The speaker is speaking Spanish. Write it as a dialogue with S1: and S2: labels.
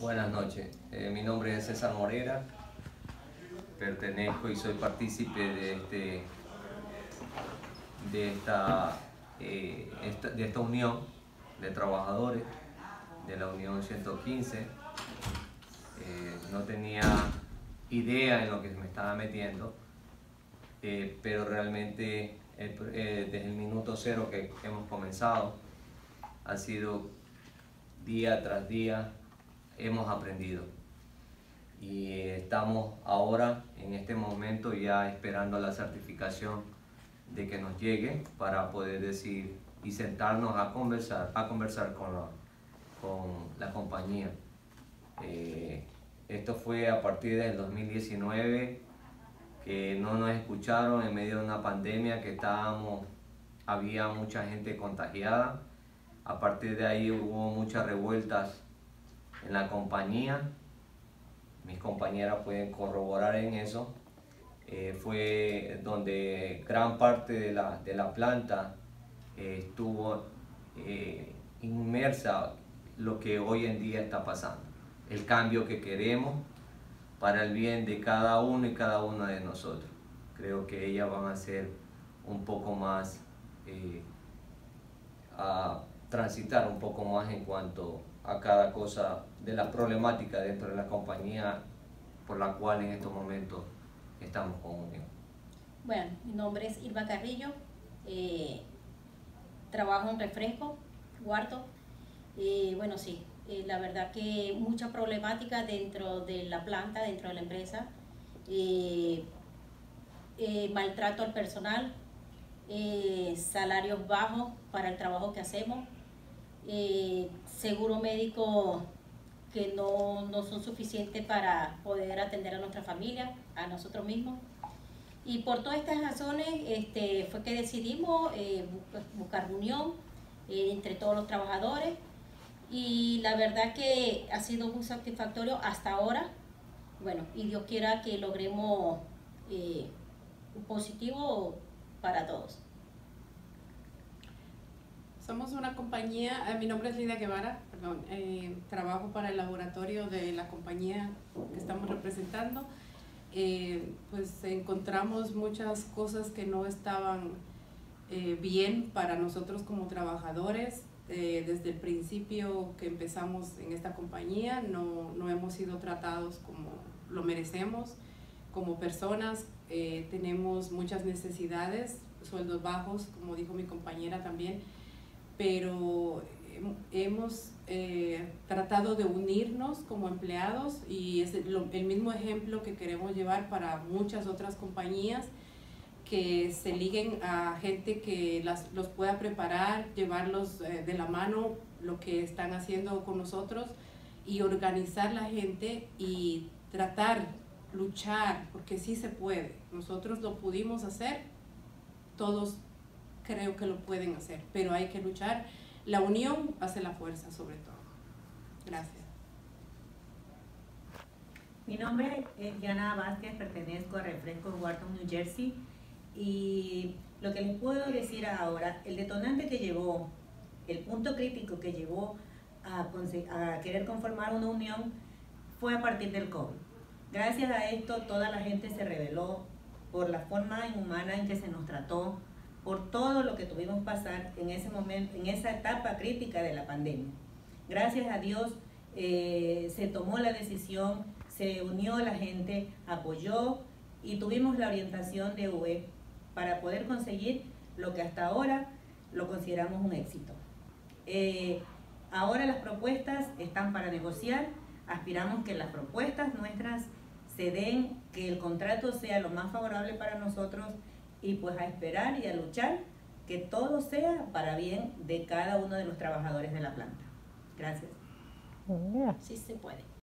S1: Buenas noches, eh, mi nombre es César Morera, pertenezco y soy partícipe de, este, de, esta, eh, de esta unión de trabajadores de la Unión 115. Eh, no tenía idea en lo que me estaba metiendo, pero realmente desde el minuto cero que hemos comenzado ha sido día tras día hemos aprendido. Y estamos ahora, en este momento, ya esperando la certificación de que nos llegue para poder decir y sentarnos a conversar, a conversar con la, con la compañía. Eh, esto fue a partir del 2019 que no nos escucharon en medio de una pandemia que estábamos, había mucha gente contagiada. A partir de ahí hubo muchas revueltas en la compañía, mis compañeras pueden corroborar en eso, eh, fue donde gran parte de la, de la planta eh, estuvo eh, inmersa lo que hoy en día está pasando, el cambio que queremos para el bien de cada uno y cada una de nosotros. Creo que ellas van a ser un poco más, a transitar un poco más en cuanto a cada cosa de la problemática dentro de la compañía por la cual en estos momentos estamos con Unión.
S2: Bueno, mi nombre es Irma Carrillo, eh, trabajo en refresco, cuarto. Eh, bueno, sí, eh, la verdad que mucha problemática dentro de la planta, dentro de la empresa. maltrato al personal, salarios bajos para el trabajo que hacemos, eh, seguro médico que no, no, son suficientes para poder atender a nuestra familia, a nosotros mismos. Y por todas estas razones este, fue que decidimos eh, buscar unión eh, entre todos los trabajadores y la verdad que ha sido muy satisfactorio hasta ahora. Bueno, y Dios quiera que logremos un positivo para todos.
S3: Somos una compañía, eh, mi nombre es Lidia Guevara, perdón, eh, trabajo para el laboratorio de la compañía que estamos representando. Eh, pues encontramos muchas cosas que no estaban bien para nosotros como trabajadores. desde el principio que empezamos en esta compañía no, no hemos sido tratados como lo merecemos como personas. tenemos muchas necesidades, sueldos bajos, como dijo mi compañera también pero hemos eh, tratado de unirnos como empleados y es el mismo ejemplo que queremos llevar para muchas otras compañías que se liguen a gente que las, los pueda preparar, llevarlos eh, de la mano lo que están haciendo con nosotros y organizar la gente y tratar, luchar, porque sí se puede. Nosotros lo pudimos hacer, todos creo que lo pueden hacer, pero hay que luchar. La unión hace la fuerza sobre todo. Gracias.
S4: Mi nombre es Diana Vázquez, pertenezco a Refresco Wharton, New Jersey. Y lo que les puedo decir ahora, el detonante que llevó, el punto crítico que llevó a, a querer conformar una unión fue a partir del COVID. Gracias a esto toda la gente se rebeló por la forma inhumana en que se nos trató, por todo lo que tuvimos pasar en ese momento, en esa etapa crítica de la pandemia. Gracias a Dios eh, se tomó la decisión, se unió la gente, apoyó y tuvimos la orientación de UE para poder conseguir lo que hasta ahora lo consideramos un éxito. Eh, ahora las propuestas están para negociar, aspiramos que las propuestas nuestras se den, que el contrato sea lo más favorable para nosotros y pues a esperar y a luchar que todo sea para bien de cada uno de los trabajadores de la planta. Gracias.
S2: Sí se puede.